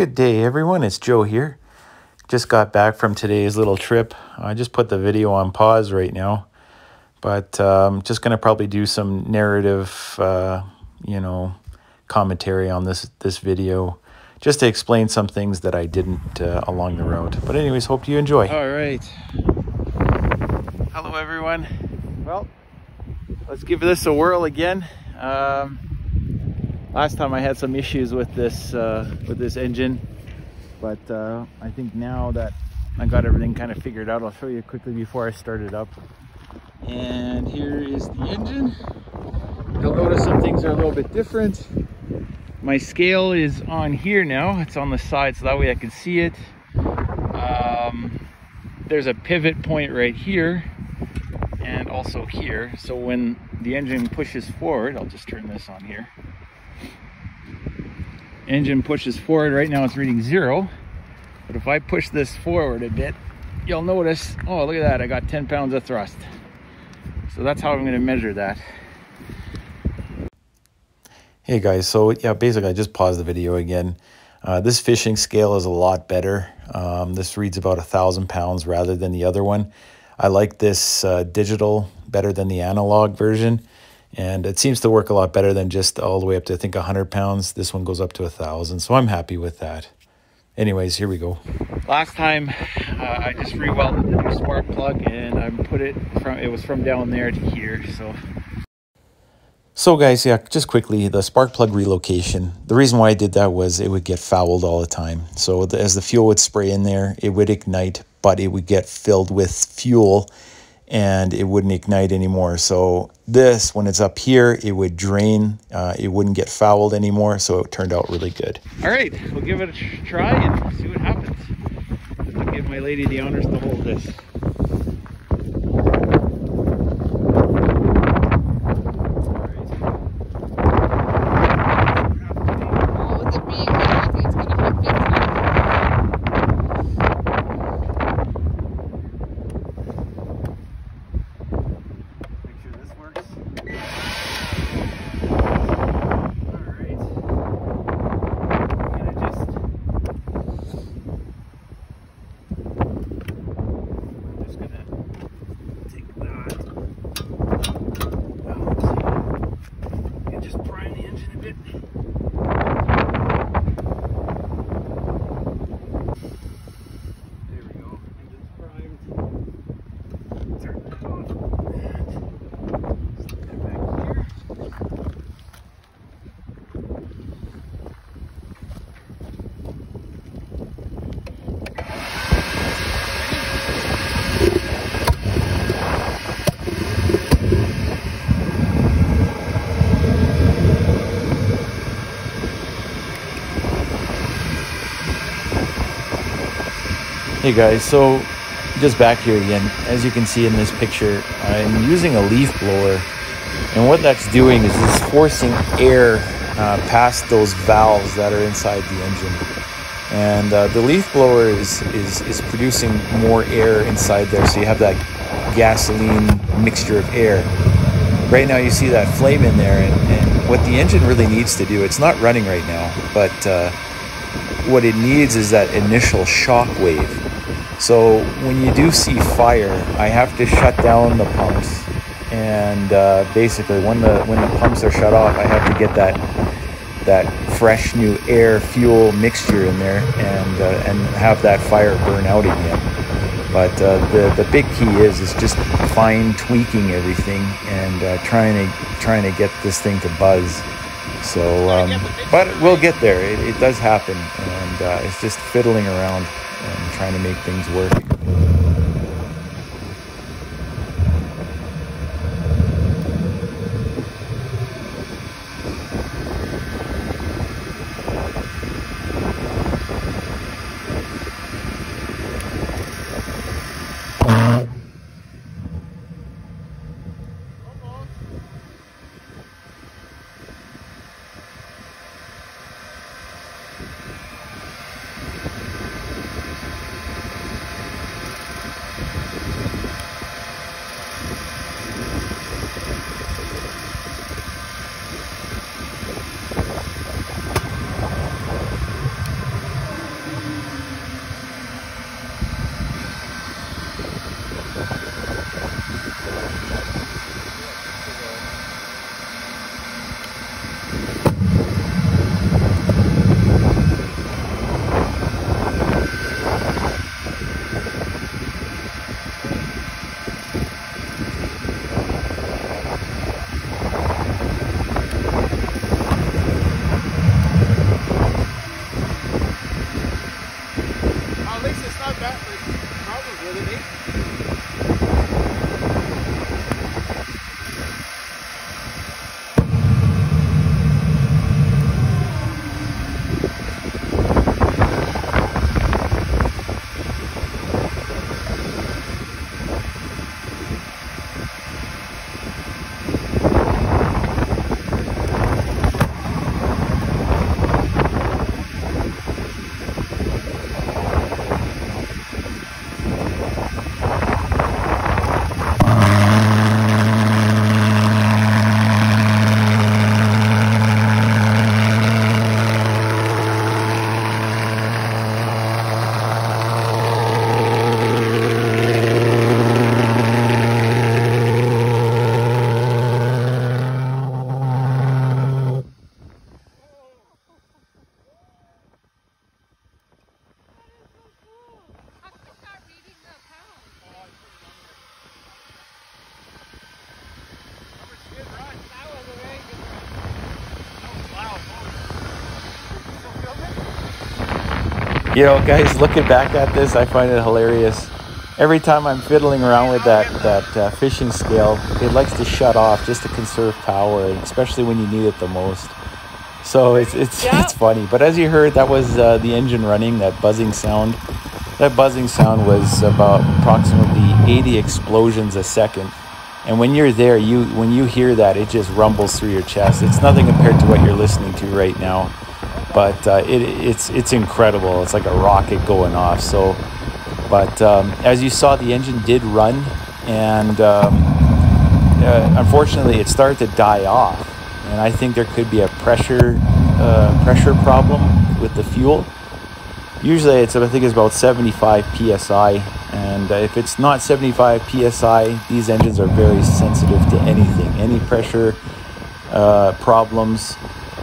Good day, everyone. It's Joe here. Just got back from today's little trip. I just put the video on pause right now, but um, just going to probably do some narrative, uh, you know, commentary on this this video, just to explain some things that I didn't uh, along the road. But anyways, hope you enjoy. All right. Hello, everyone. Well, let's give this a whirl again. Um, last time I had some issues with this uh, with this engine but uh, I think now that I got everything kind of figured out I'll show you quickly before I start it up. And here is the engine. You'll notice some things are a little bit different. My scale is on here now. It's on the side so that way I can see it. Um, there's a pivot point right here and also here. So when the engine pushes forward I'll just turn this on here engine pushes forward. Right now it's reading zero. But if I push this forward a bit, you'll notice, oh, look at that. I got 10 pounds of thrust. So that's how I'm going to measure that. Hey guys, so yeah, basically I just paused the video again. Uh, this fishing scale is a lot better. Um, this reads about a thousand pounds rather than the other one. I like this uh, digital better than the analog version and it seems to work a lot better than just all the way up to I think 100 pounds. This one goes up to a thousand, so I'm happy with that. Anyways, here we go. Last time uh, I just rewelded the new spark plug and I put it from it was from down there to here. So so guys, yeah, just quickly, the spark plug relocation. The reason why I did that was it would get fouled all the time. So the, as the fuel would spray in there, it would ignite, but it would get filled with fuel and it wouldn't ignite anymore. So this, when it's up here, it would drain. Uh, it wouldn't get fouled anymore. So it turned out really good. All right, we'll give it a try and see what happens. I'll give my lady the honors to hold this. Hey guys, so just back here again. As you can see in this picture, I'm using a leaf blower. And what that's doing is it's forcing air uh, past those valves that are inside the engine. And uh, the leaf blower is, is, is producing more air inside there. So you have that gasoline mixture of air. Right now you see that flame in there. And, and what the engine really needs to do, it's not running right now, but uh, what it needs is that initial shock wave so when you do see fire, I have to shut down the pumps, and uh, basically when the when the pumps are shut off, I have to get that that fresh new air fuel mixture in there and uh, and have that fire burn out again. But uh, the the big key is is just fine tweaking everything and uh, trying to trying to get this thing to buzz. So, um, but we'll get there. It, it does happen, and uh, it's just fiddling around trying to make things work. that was probably really me. You know, guys, looking back at this, I find it hilarious. Every time I'm fiddling around with that that uh, fishing scale, it likes to shut off just to conserve power, especially when you need it the most. So it's it's Yeah. it's funny. But as you heard, that was uh, the engine running, that buzzing sound. That buzzing sound was about approximately 80 explosions a second. And when you're there, you when you hear that, it just rumbles through your chest. It's nothing compared to what you're listening to right now, but uh, it, it's it's incredible. It's like a rocket going off. So, but um, as you saw, the engine did run, and um, uh, unfortunately, it started to die off. And I think there could be a pressure uh, pressure problem with the fuel. Usually, it's I think it's about 75 psi, and uh, if it's not 75 psi, these engines are very sensitive to anything, any pressure uh, problems,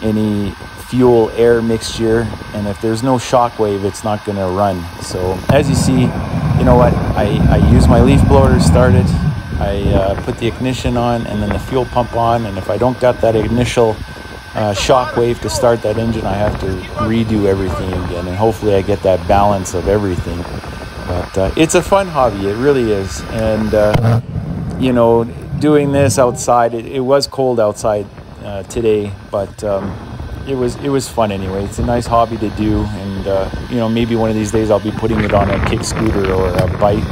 any fuel air mixture, and if there's no shock wave, it's not going to run. So as you see, you know what? I, I use my leaf blower to start it. I uh, put the ignition on and then the fuel pump on, and if I don't got that initial uh, shock wave to start that engine, I have to redo everything again, and hopefully I get that balance of everything. But uh, it's a fun hobby, it really is, and uh, you know, doing this outside, it, it was cold outside uh, today, but um, it was it was fun anyway. It's a nice hobby to do, and uh, you know, maybe one of these days I'll be putting it on a kick scooter or a bike.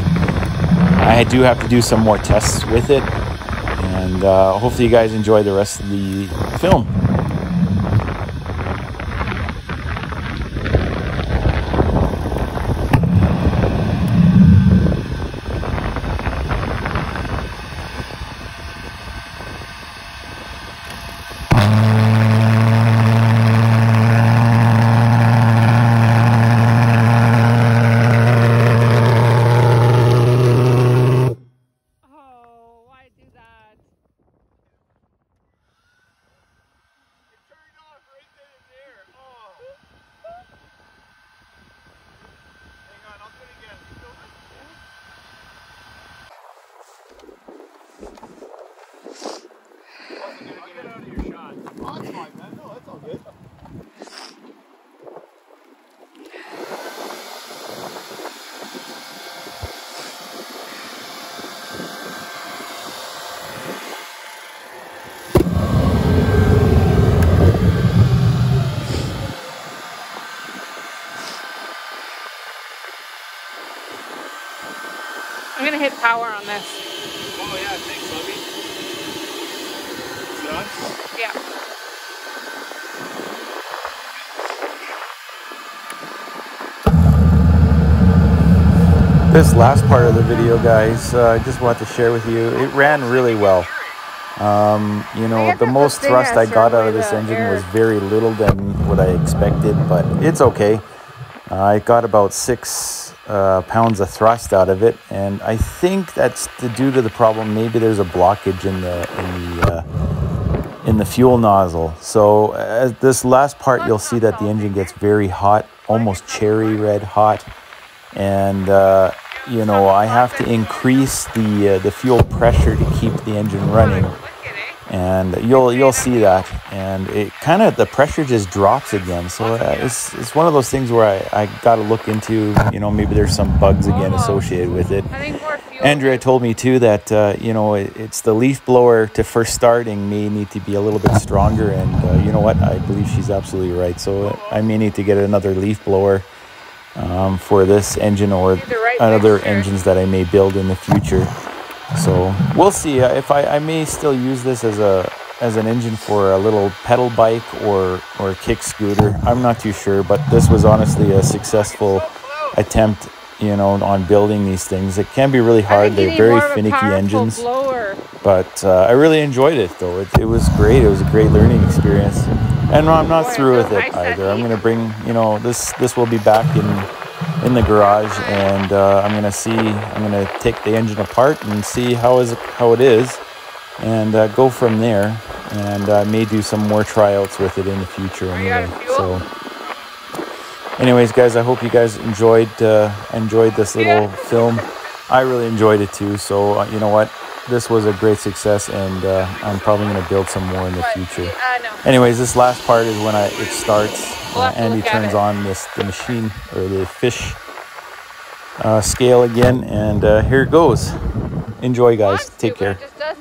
I do have to do some more tests with it, and uh, hopefully you guys enjoy the rest of the film. I'm gonna hit power on this. Oh yeah, thanks, Bubby. Done? Yeah. This last part of the video, guys, uh, I just want to share with you. It ran really well. Um, you know, the most thrust I got out of this engine was very little than what I expected, but it's okay. Uh, I got about six uh, pounds of thrust out of it, and I think that's the, due to the problem. Maybe there's a blockage in the in the uh, in the fuel nozzle. So as this last part, you'll see that the engine gets very hot, almost cherry red hot, and uh, you know I have to increase the uh, the fuel pressure to keep the engine running and you'll you'll see that. And it kind of the pressure just drops again. So uh, it's it's one of those things where I, I got to look into you know maybe there's some bugs again associated with it. I think more fuel. Andrea told me too that uh, you know it, it's the leaf blower to first starting may need to be a little bit stronger. And uh, you know what? I believe she's absolutely right. So I may need to get another leaf blower um, for this engine or right other engines that I may build in the future so we'll see Uh, if I, I may still use this as a as an engine for a little pedal bike or or kick scooter I'm not too sure but this was honestly a successful attempt you know on building these things it can be really hard they're very more of a finicky engines Blower. but uh, I really enjoyed it though. It, it was great. It was a great learning experience, and I'm not through with it either. I'm gonna bring you know this this will be back in in the garage, and uh, I'm gonna see. I'm gonna take the engine apart and see how is it, how it is, and uh, go from there. And I may do some more tryouts with it in the future. Anyway, so. Anyways, guys, I hope you guys enjoyed uh, enjoyed this little film. I really enjoyed it too. So uh, you know what, this was a great success, and uh, I'm probably going to build some more in the future. Anyways, this last part is when I it starts, Have to Andy turns on this the machine or the fish uh, scale again, and uh, here it goes. Enjoy, guys. Take care. it just does